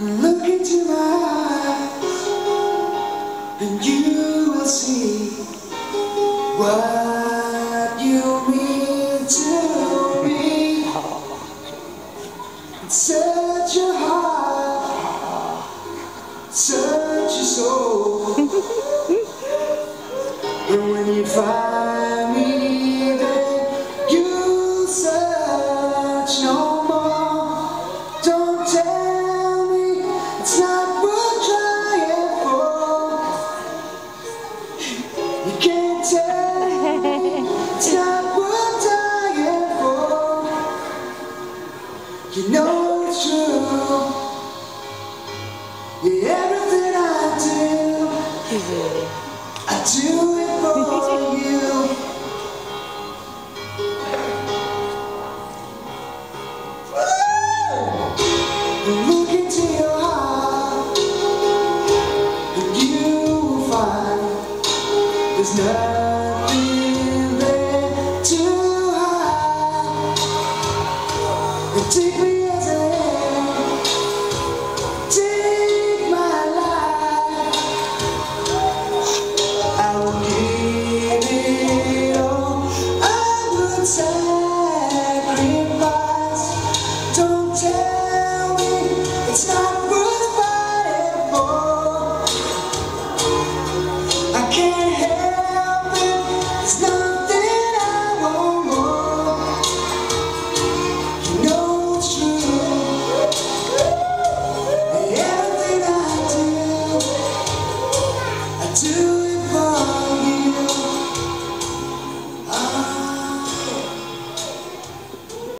Look into my eyes And you will see What you mean to me. Search your heart touch your soul. And when you find You can't tell me what I am for. You know it's true. Yeah, everything I do, I do it for you. Woo! There's nothing left to hide. Take me as I am. Take my life. I will give it all. I sacrifice. Don't tell me it's not.